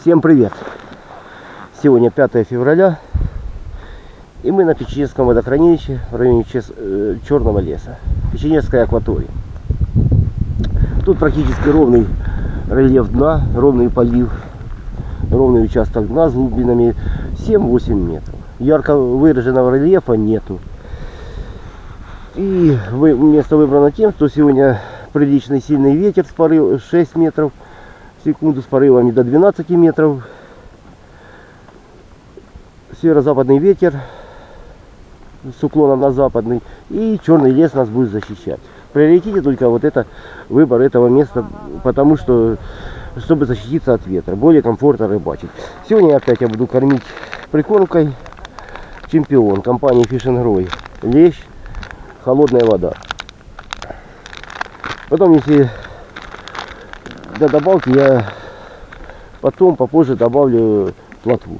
Всем привет! Сегодня 5 февраля и мы на Печенежском водохранилище в районе Чес- э, Черного леса. Печенежская акватория. Тут практически ровный рельеф дна, ровный полив, ровный участок дна с глубинами 7-8 метров. Ярко выраженного рельефа нету. И место выбрано тем, что сегодня приличный сильный ветер с порыв 6 метров секунду с порывами до 12 метров. Северо-западный ветер с уклоном на западный. И черный лес нас будет защищать. Приоритете только вот это выбор этого места, потому что чтобы защититься от ветра, более комфортно рыбачить. Сегодня опять я буду кормить прикормкой чемпион компании Fishing Roy. Лещ, холодная вода. Потом, если до добавки, я потом попозже добавлю плотву.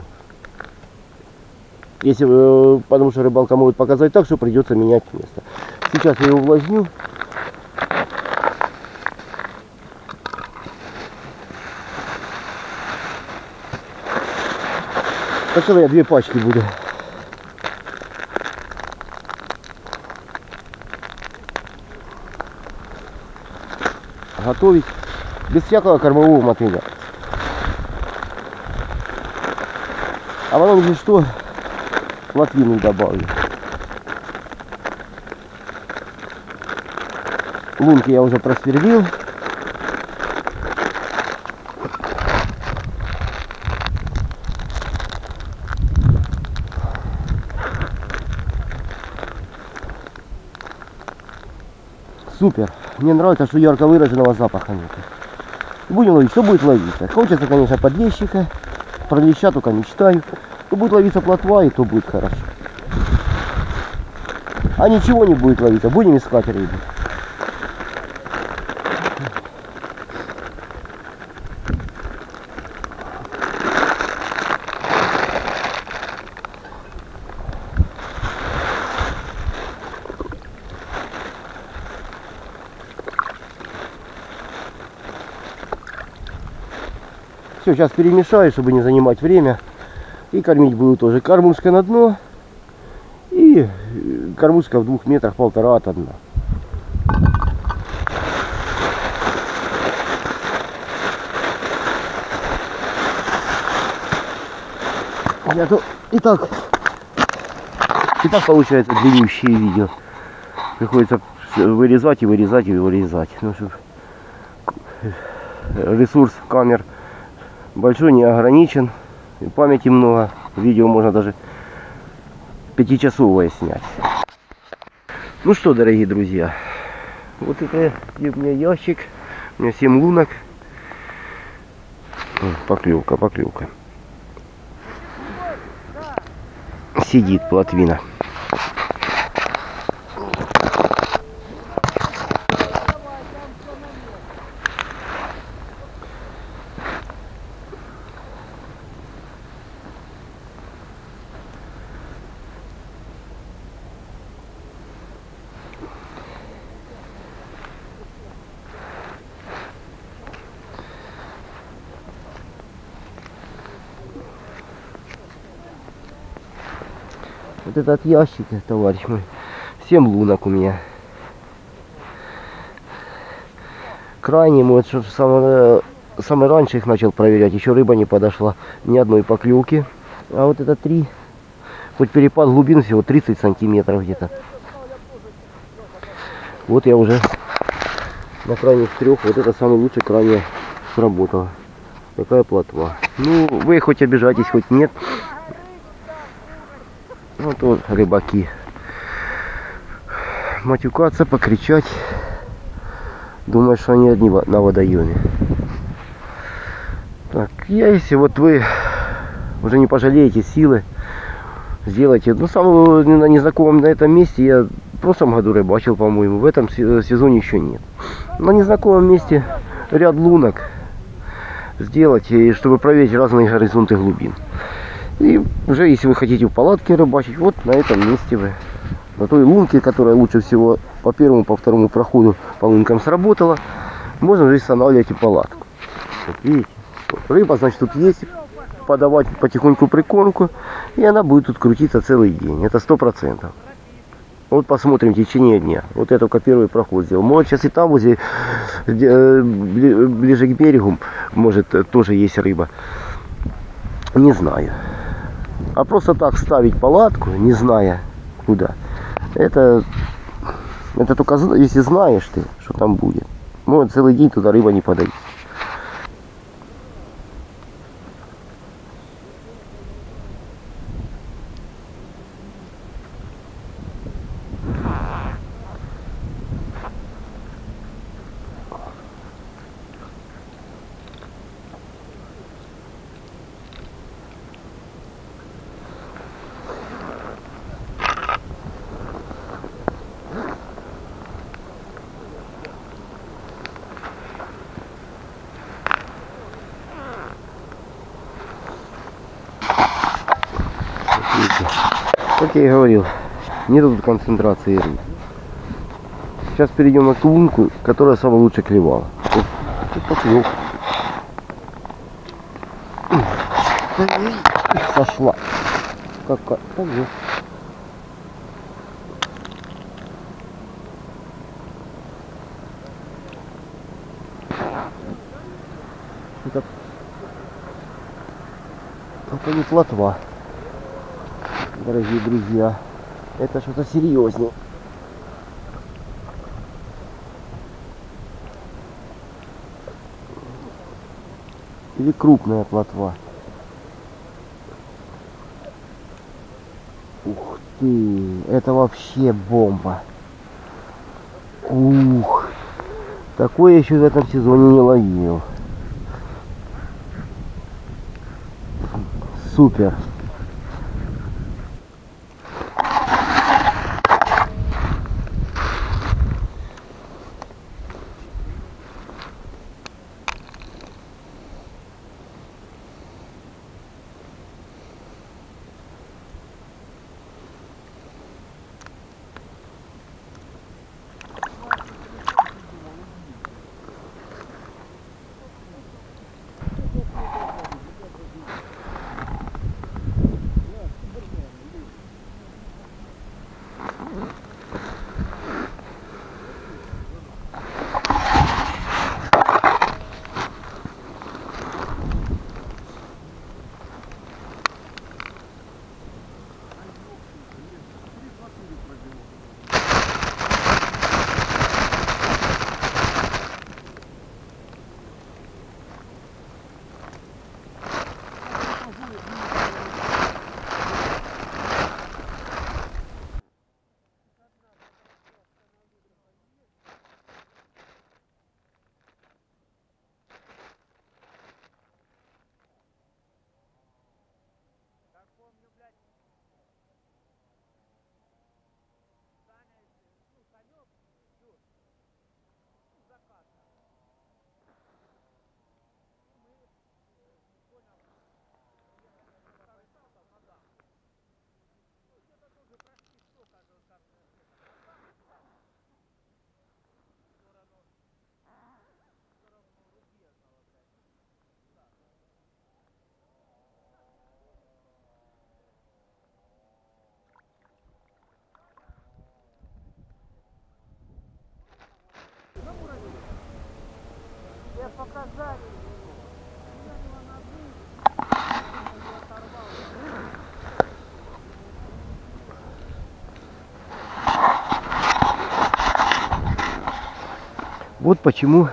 Если, э, потому что рыбалка может показать так, что придется менять место. Сейчас я его увлажню. Сначала я две пачки буду. Готовить без всякого кормового мотыля. А потом, если что, плотвину добавлю. Лунки я уже просверлил. Супер. Мне нравится, что ярко выраженного запаха нет. Будем ловить. Что будет ловиться? Хочется, конечно, подлещика. Про леща только мечтаю. То будет ловиться плотва, и то будет хорошо. А ничего не будет ловиться. Будем искать рыбу. Все, сейчас перемешаю, чтобы не занимать время. И кормить буду тоже кормушка на дно. И э, кормушка в двух метрах полтора от дна. Я. Итак, и так получается длиннющие видео. Приходится вырезать и вырезать и вырезать. Ну, чтоб ресурс камер большой, не ограничен. И памяти много. Видео можно даже пятичасовое снять. Ну что, дорогие друзья, вот это у меня ящик. У меня 7 лунок. Поклевка, поклевка. Сидит плотвина. Этот ящик, товарищ мой. 7 лунок у меня. Крайний, вот что самое, самое раньше их начал проверять, еще рыба не подошла, ни одной поклевки. А вот это три, хоть перепад глубин всего 30 сантиметров где-то. Вот я уже на крайних трех, вот это самый лучший крайне сработало. Такая плотва. Ну, вы хоть обижайтесь, хоть нет. Вот вот рыбаки. Матюкаться, покричать. Думаю, что они одни на водоеме. Так, я если вот вы уже не пожалеете силы, сделайте. Ну, самого на незнакомом на этом месте я в прошлом году рыбачил, по-моему. В этом се- сезоне еще нет. На незнакомом месте ряд лунок сделать, и чтобы проверить разные горизонты глубин. И уже если вы хотите в палатке рыбачить, вот на этом месте вы. На той лунке, которая лучше всего по первому, по второму проходу по лункам сработала, можно уже устанавливать и палатку. Вот видите? Рыба, значит, тут есть. Подавать потихоньку прикормку. И она будет тут крутиться целый день. Это сто процентов. Вот посмотрим в течение дня. Вот это только первый проход сделал. Может сейчас и там возле, э, ближе к берегу, может тоже есть рыба. Не знаю. А просто так ставить палатку, не зная куда, это, это только если знаешь ты, что там будет. Может целый день туда рыба не подойдет. Как я и говорил, нету тут концентрации. Сейчас перейдем на ту лунку, которая самая лучше клевала. Поклев. Сошла. Какая? Поклев. Это, это не плотва дорогие друзья. Это что-то серьезнее. Или крупная плотва. Ух ты, это вообще бомба. Ух, такое еще в этом сезоне не ловил. Супер. Вот почему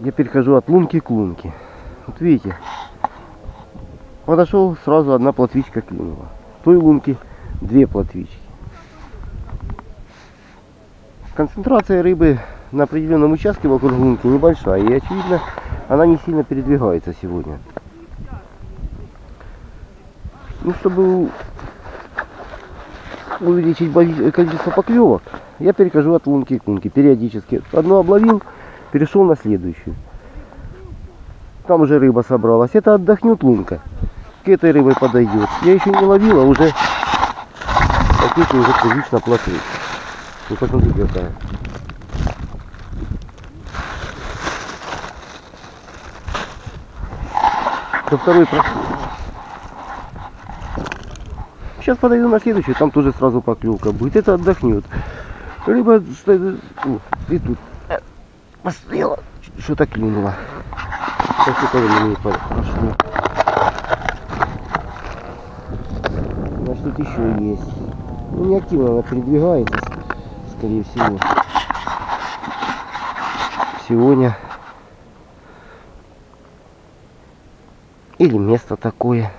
я перехожу от лунки к лунке. Вот видите, подошел, сразу одна плотвичка клюнула. В той лунке две плотвички. Концентрация рыбы на определенном участке вокруг лунки небольшая. И очевидно, она не сильно передвигается сегодня. Ну, чтобы увеличить количество поклевок, я перехожу от лунки к лунке периодически. Одну обловил, перешел на следующую. Там уже рыба собралась. Это отдохнет лунка. К этой рыбе подойдет. Я еще не ловил, а уже такие уже прилично плотвы. Ну посмотрите какая. Со второй про... Сейчас подойду на следующую, там тоже сразу поклевка будет. Это отдохнет. Рыба стоит, о, и тут э, посмотрела, что-то клюнуло. Сейчас это времени прошло. Значит, тут еще есть. Ну, не активно она передвигается, скорее всего. Сегодня. Или место такое.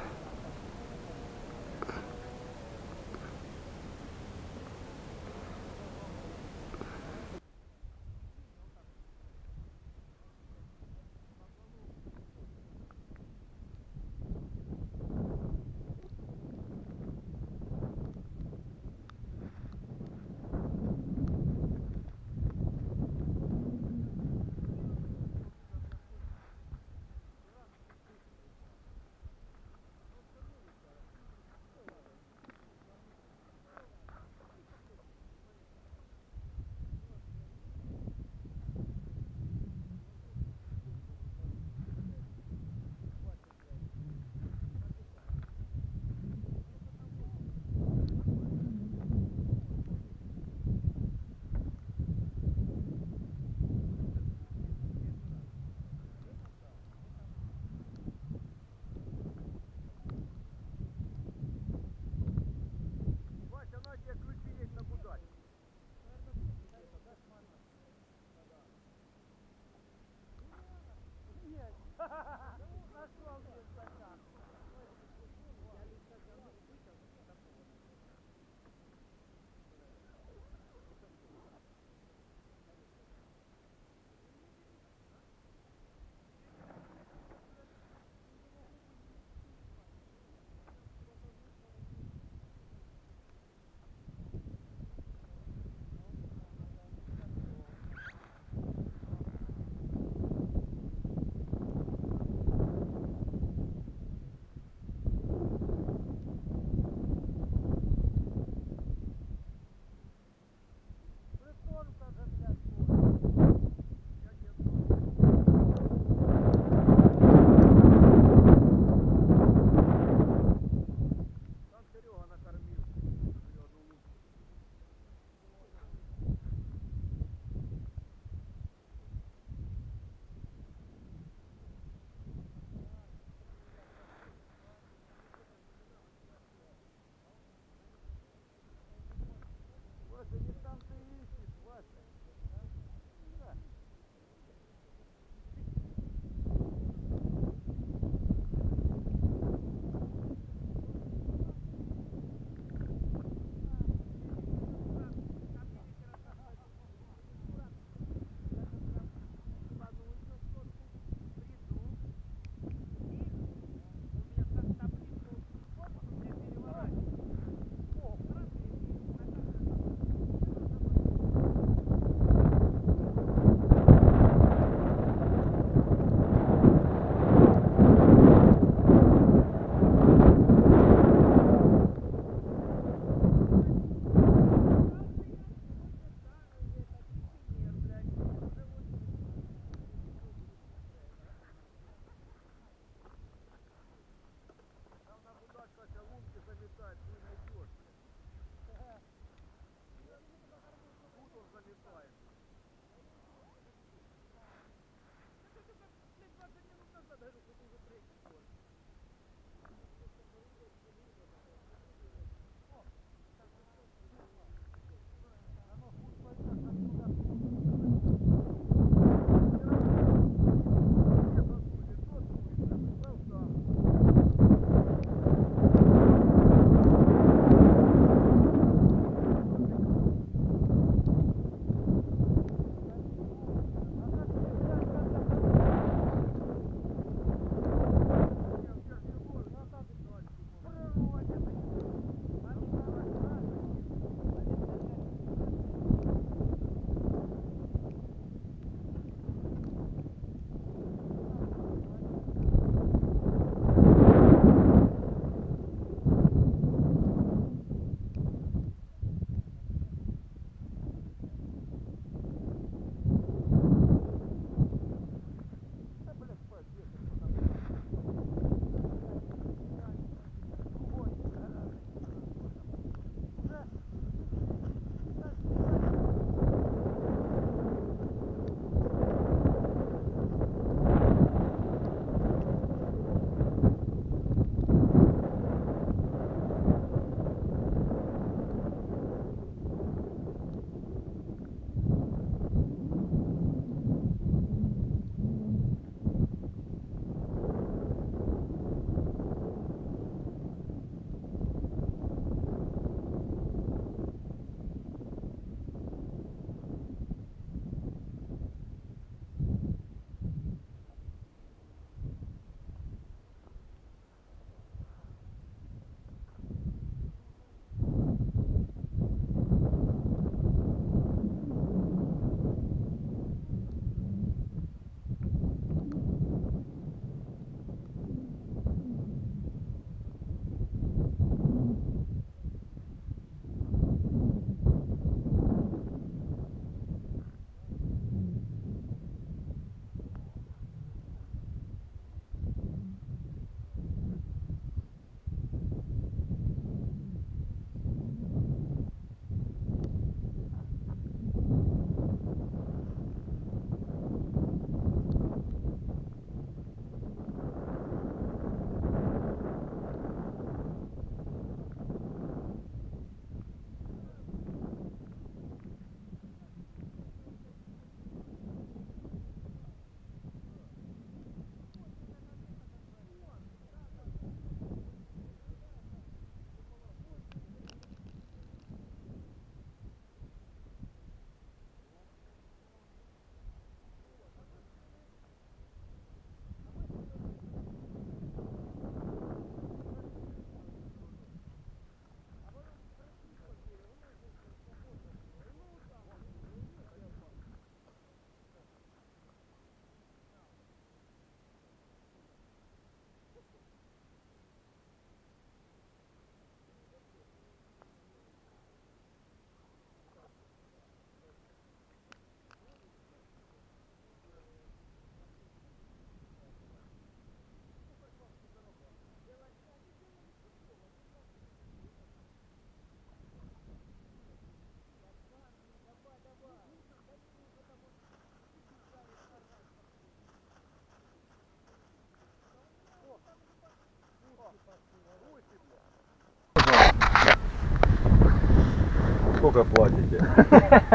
Сколько платите?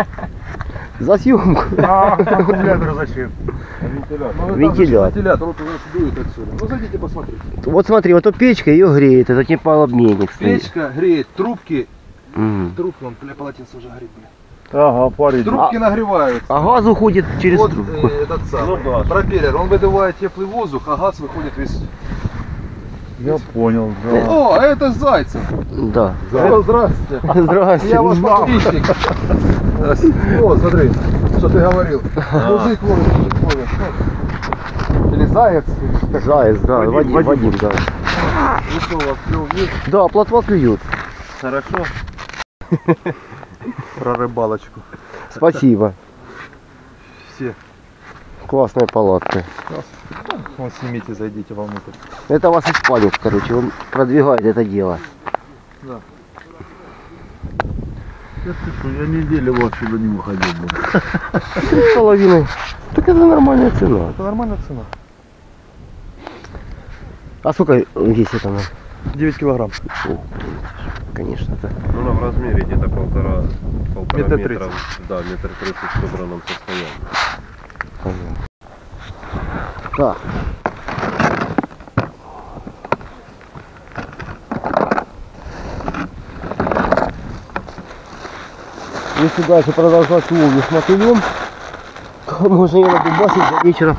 За съемку. А аккумулятор зачем? Вентилятор. Ну, Вентилятор. Вентилятор, вот у нас дует отсюда. Ну зайдите посмотрите. Вот смотри, вот тут печка ее греет, это теплообменник стоит. Печка греет, трубки, трубки, вон, полотенце уже горит, бля. Ага, парень. Трубки нагреваются. А газ уходит через вот трубку. э, этот самый, Ну да. пропеллер, он выдувает теплый воздух, а газ выходит весь. Я понял, да. О, а это Зайцев. Да. О, здравствуйте. Здравствуйте. Я ваш подписчик. Вот, смотри, что ты говорил. Мужик вон. Или Заяц. Заяц, да, Вадим, Вадим, Вадим. Да. Ну что, у вас клюв есть? Да, плотва клюет. Хорошо. Про рыбалочку. Спасибо. Все. Классная палатка. Вон снимите, зайдите вовнутрь. Это вас испанец, короче, он продвигает это дело. Я, ты что, я неделю вообще туда не выходил. блин. Три с половиной. Так это нормальная цена. Это нормальная цена. А сколько весит она? 9 килограмм. О, конечно, это. Ну, она в размере где-то полтора, полтора Метр метра. тридцать. Да, метр тридцать в собранном состоянии. Так. Если дальше продолжать ловлю с мотылем, то можно ее надубасить за вечером.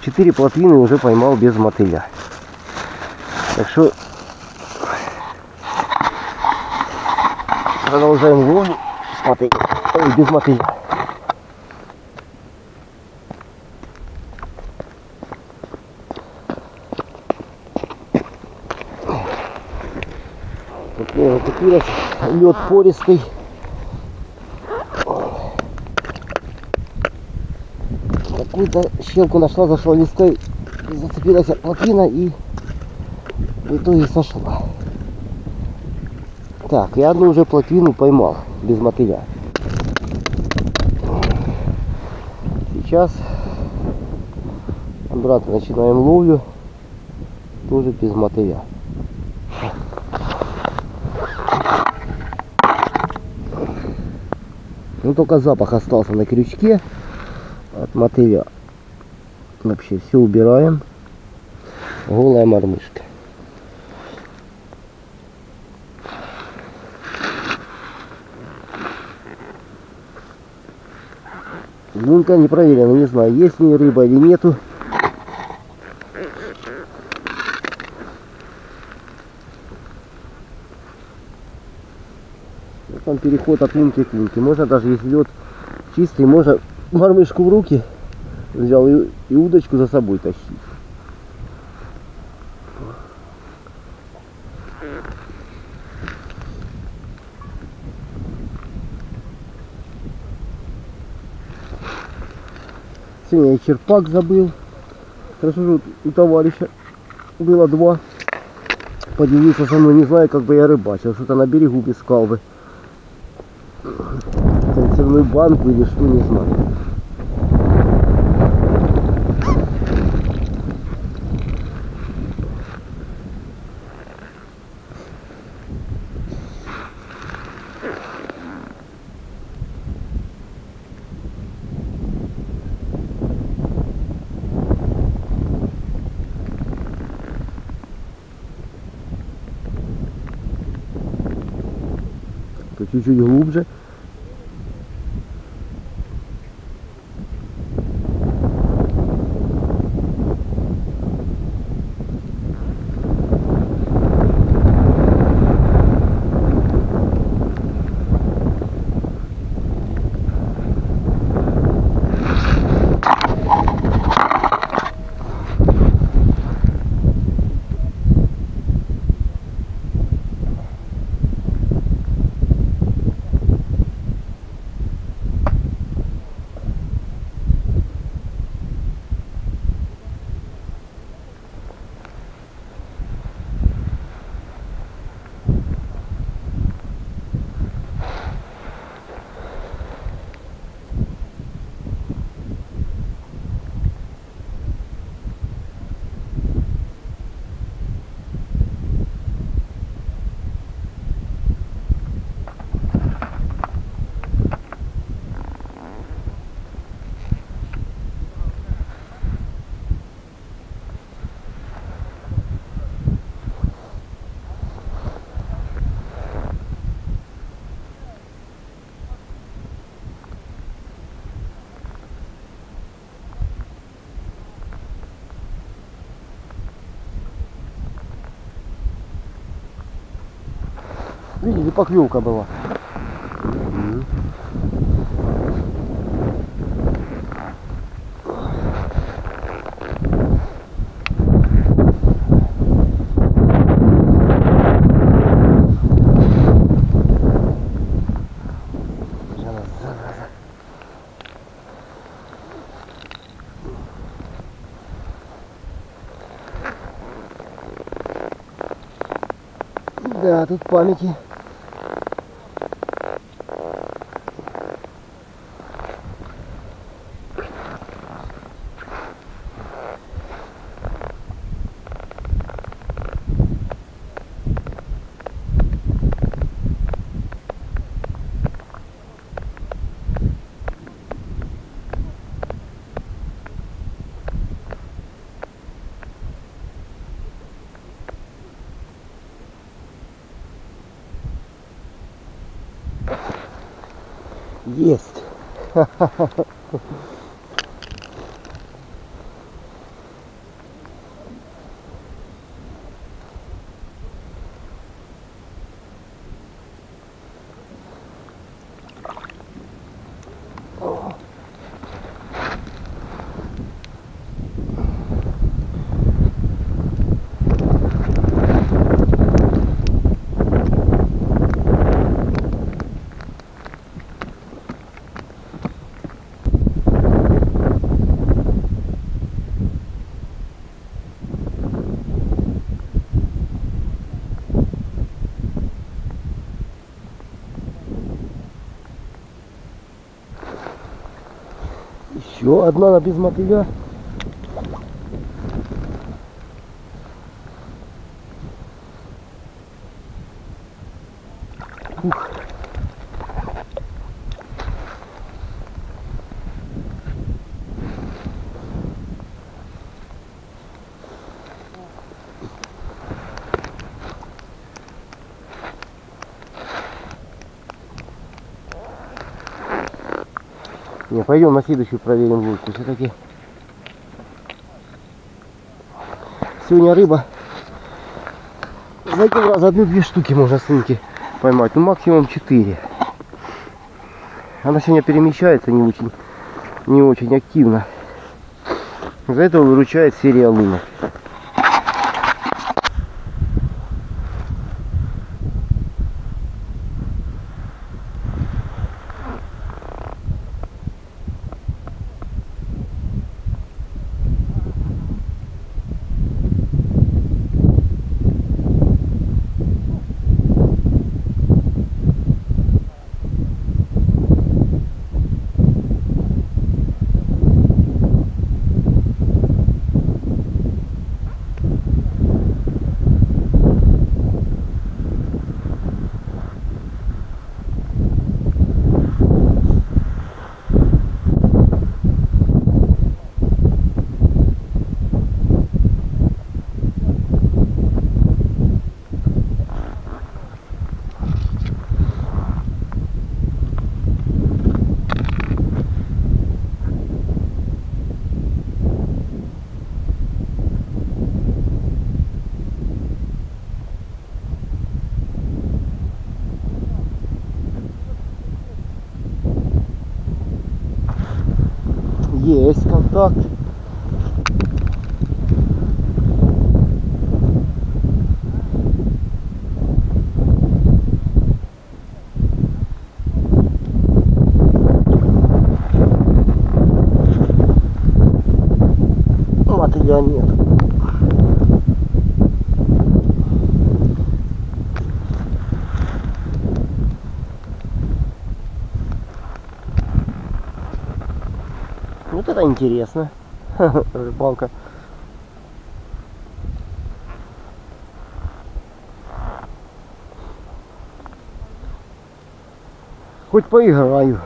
Четыре плотвины уже поймал без мотыля. Так что продолжаем ловлю с мотылем. Без мотыля. Вот мне закупилась лед пористый. Какую-то щелку нашла, зашла листой, зацепилась плотина и в итоге сошла. Так, я одну уже плотвину поймал без мотыля. Сейчас обратно начинаем ловлю тоже без мотыля. Ну только запах остался на крючке от мотыля. Вообще все убираем. Голая мормышка. Лунка не проверена, не знаю, есть ли рыба или нету. Вот Там переход от лунки к лунке. Можно даже если лед чистый, можно мормышку в руки взял и, и удочку за собой тащить. Сегодня я черпак забыл. Хорошо, что у товарища было два. Поделился со мной, не знаю, как бы я рыбачил. Что-то на берегу искал бы. Консервную банку или что, не знаю. dus je geloof ze. Видели, поклевка была. Да, тут памяти. Есть. Еще одна на без мотыля. Не, пойдем на следующую проверим лодку. Все-таки сегодня рыба за один раз одну-две штуки можно сынки поймать. Ну максимум четыре. Она сегодня перемещается не очень, не очень активно. За это выручает серия лунок. Есть контакт. Мотыля нет. Вот это интересно. Рыбалка. Хоть поиграю.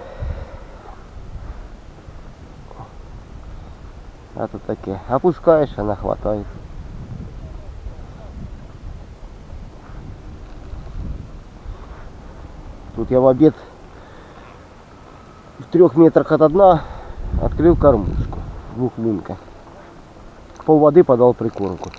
А тут такие. Опускаешь, она хватает. Тут я в обед в трех метрах от дна открыл кормушку двухлунка. Пол воды подал прикормку.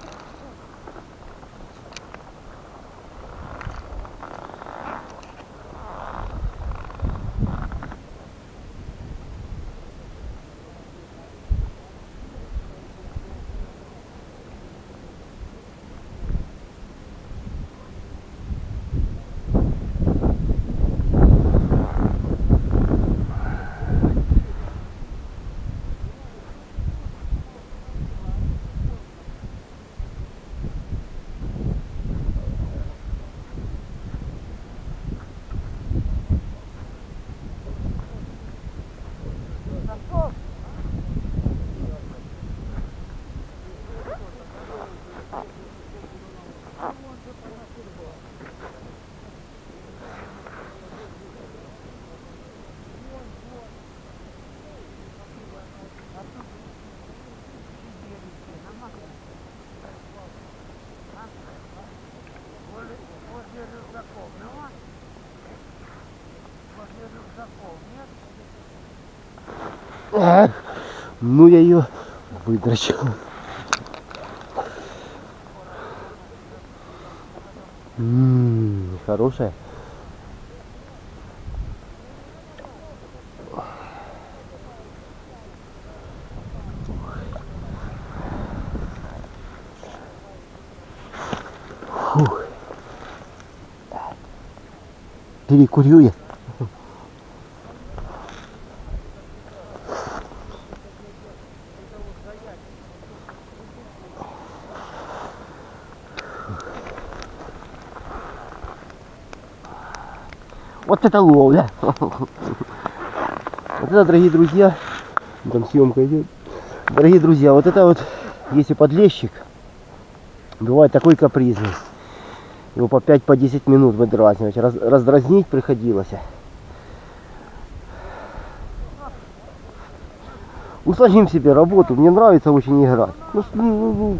А, ну я ее выдрочил. Ммм, хорошая. Фух. Перекурю я. Вот это ловля. Вот это, дорогие друзья, там съемка идет. Дорогие друзья, вот это вот, если подлещик, бывает такой капризный. Его по 5 по 10 минут выдразнивать. Раз- раздразнить приходилось. Усложним себе работу. Мне нравится очень играть. Ну, ну, ну, ну,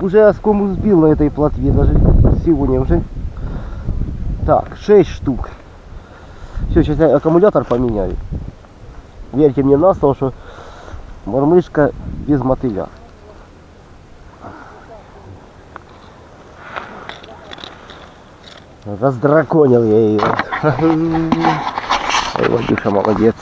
уже оскому сбил на этой плотве. Даже сегодня уже. Так, 6 штук. Все, сейчас я аккумулятор поменяю. Верьте мне на слово, что мормышка без мотыля. Раздраконил я ее. Ой, Вадюша молодец.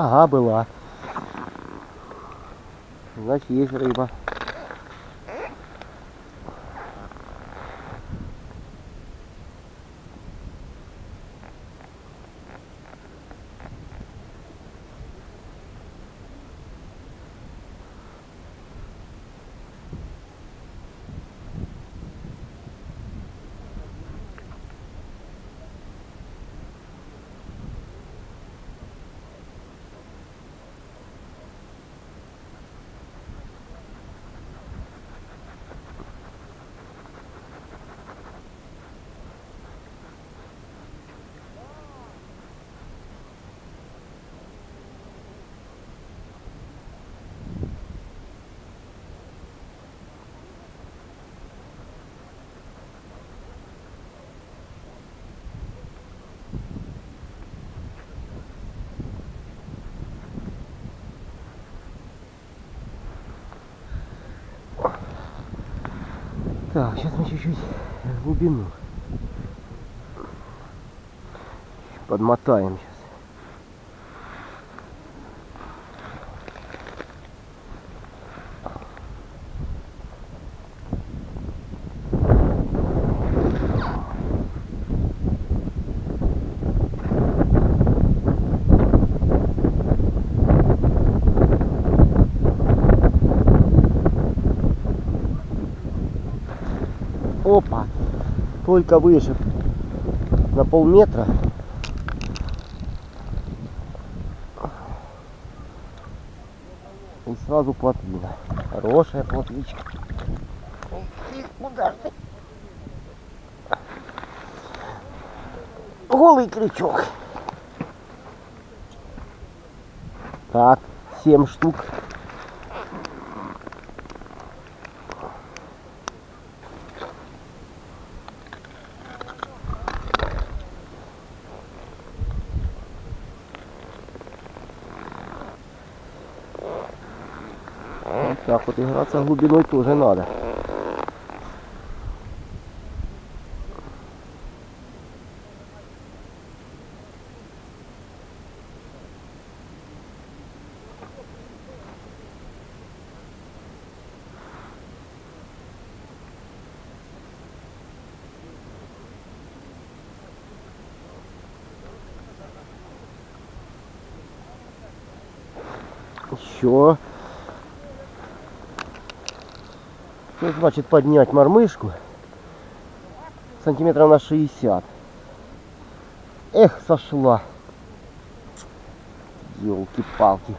Ага, была. Значит, есть рыба. Так, сейчас мы чуть-чуть в глубину. Подмотаем сейчас. Опа! Только выше на полметра. И сразу плотвина. Хорошая плотвичка. Голый крючок. Так, 7 штук. Potychraca w Lubinej Turze Nore. еще Ну, значит, поднять мормышку сантиметров на 60. Эх, сошла. Елки-палки.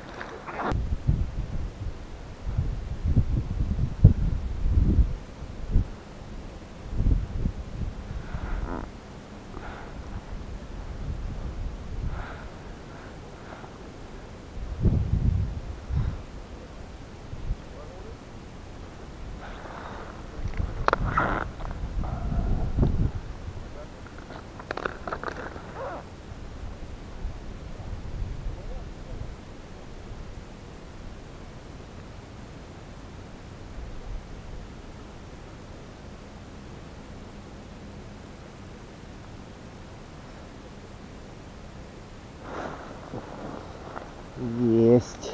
Есть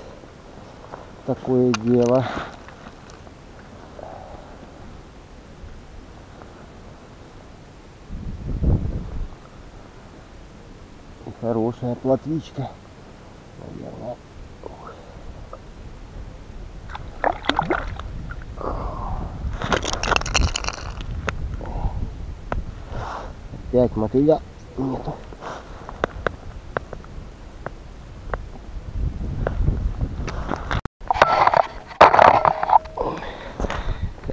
такое дело. И Хорошая плотвичка. Наверное. Опять мотыля нету.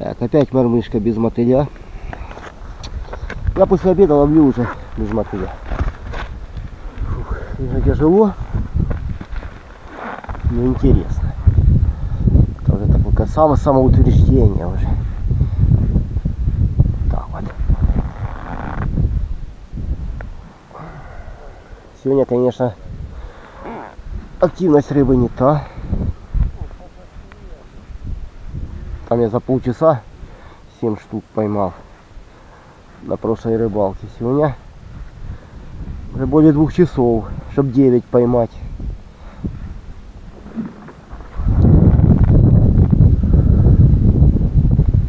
Так, опять мормышка без мотыля. Я после обеда ловлю уже без мотыля. Фух, тяжело, но интересно. Это уже такое само самоутверждение уже. Так вот. Сегодня, конечно, активность рыбы не та. Там я за полчаса 7 штук поймал на прошлой рыбалке. Сегодня уже более двух часов, чтобы 9 поймать.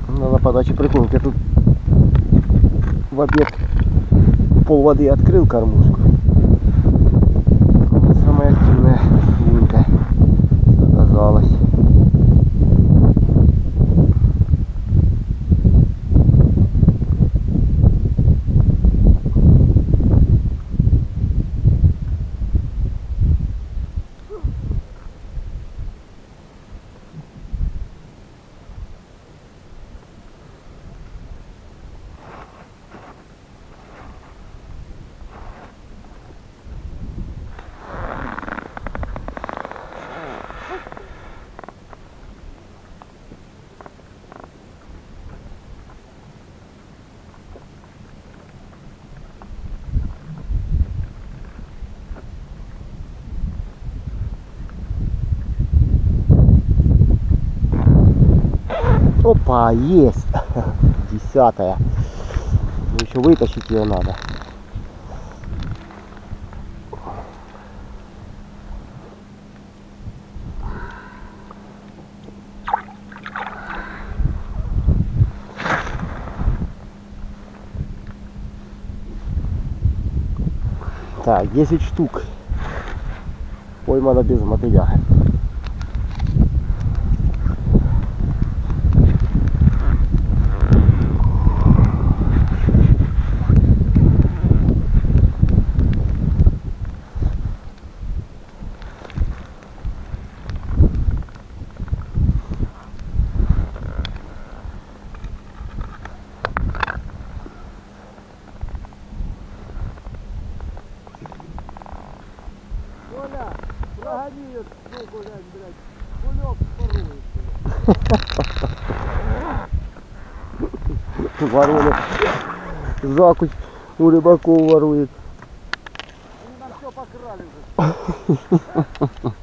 Надо подачи прикинуть. Я тут в обед пол воды открыл кормушку. Самая активная лунка оказалась. Опа, есть. Десятая. Ну, еще вытащить ее надо. Так, 10 штук. Поймано без мотыля. Прогони ее штуку, блядь. Кулек ворует. Ворует. Закусь у рыбаков ворует. Они нам все покрали уже.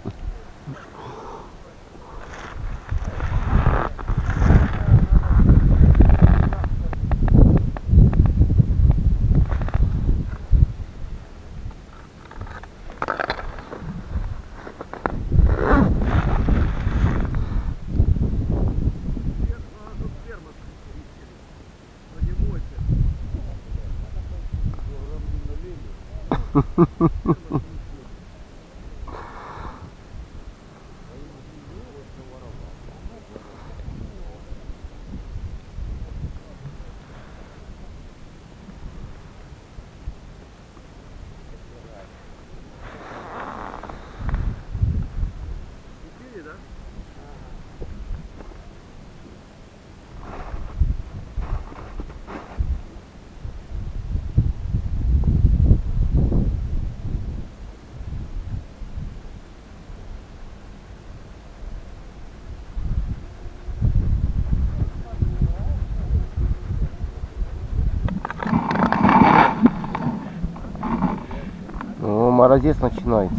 морозец начинается.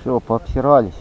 Все, пообсирались.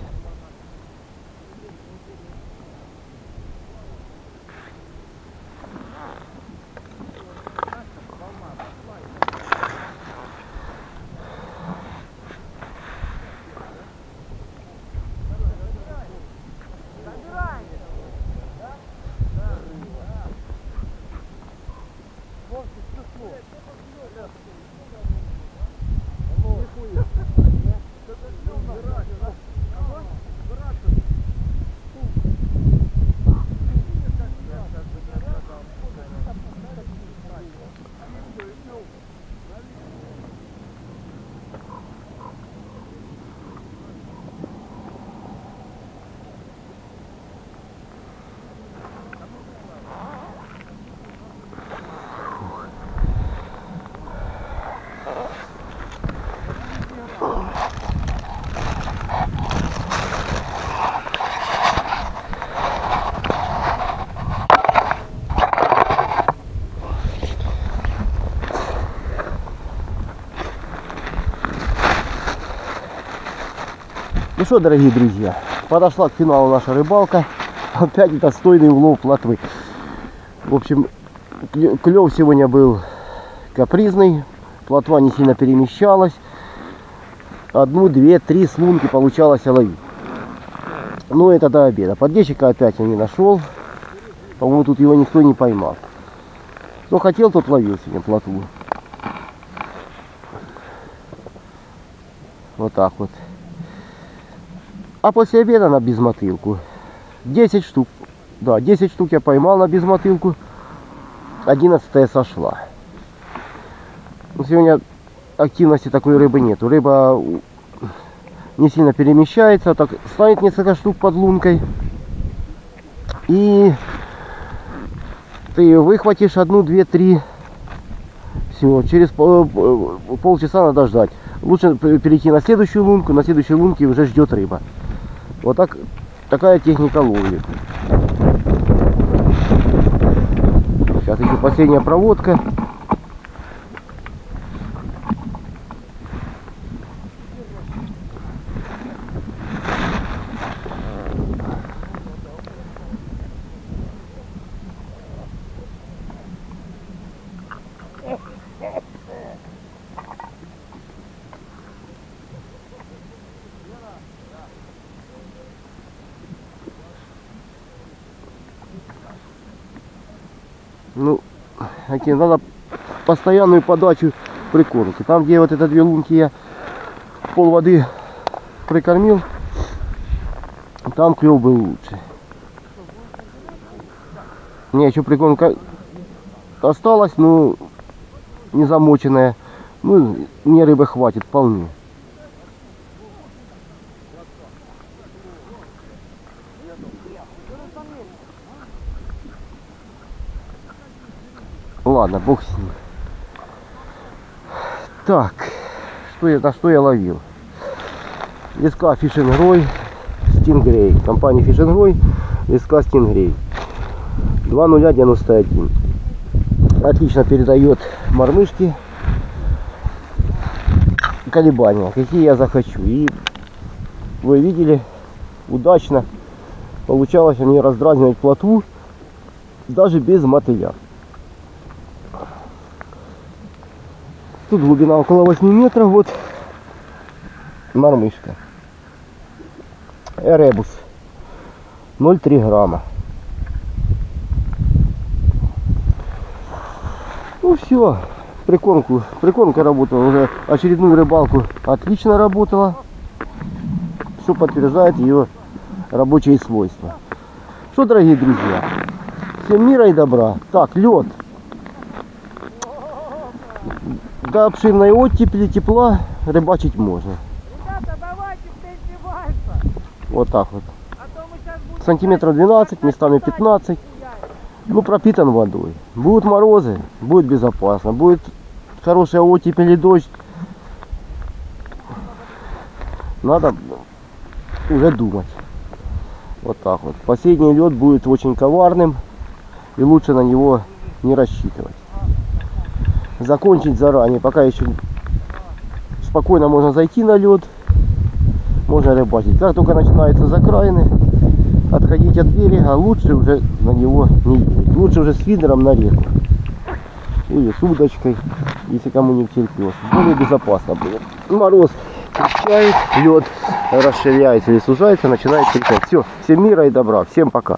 Что, дорогие друзья, подошла к финалу наша рыбалка. Опять достойный улов плотвы. В общем, клев сегодня был капризный. Плотва не сильно перемещалась. Одну, две, три слунки получалось ловить. Ну, это до обеда. Поддельщика опять я не нашел. По-моему, тут его никто не поймал. Кто хотел, тот ловил сегодня плотву. Вот так вот. А после обеда на безмотылку. 10 штук. Да, 10 штук я поймал на безмотылку. 11 сошла. Но сегодня активности такой рыбы нету. Рыба не сильно перемещается. Так станет несколько штук под лункой. И ты выхватишь одну, две, три. Все, через пол- полчаса надо ждать. Лучше перейти на следующую лунку. На следующей лунке уже ждет рыба. Вот так, такая техника ловли. Сейчас еще последняя проводка. Ну, такие, надо постоянную подачу прикормки. Там, где вот это две лунки я пол воды прикормил, там клев был лучше. Не, еще прикормка осталась, но не замоченная. Ну, мне рыбы хватит вполне. Ладно, бог с ним. Так, что я, на что я ловил? Леска Фишингрой Стингрей. Компания Фишингрой, леска Стингрей. 2091. Отлично передает мормышки колебания, какие я захочу. И вы видели, удачно получалось мне раздразнивать плотву даже без мотыля. Тут глубина около 8 метров. Вот мормышка. Эребус. 0,3 грамма. Ну все. Прикормку. Прикормка работала уже очередную рыбалку. Отлично работала. Что подтверждает ее рабочие свойства. Что, дорогие друзья, всем мира и добра. Так, лед. До обширной оттепели тепла рыбачить можно. Ребята, давайте переодеваться. Вот так вот. А. Сантиметров 12, местами 15. Ну, пропитан водой. Будут морозы, будет безопасно. Будет хорошая оттепель и дождь. надо уже думать. Вот так вот. Последний лед будет очень коварным и лучше на него не рассчитывать. Закончить заранее, пока еще спокойно можно зайти на лед, можно рыбачить. Как только начинаются закраины, отходить от берега, лучше уже на него не ездить. Лучше уже с фидером на реку. Или с удочкой, если кому не втерпелось. Более безопасно будет. Мороз крепчает, лед расширяется или сужается, начинает кричать. Все, всем мира и добра, всем пока.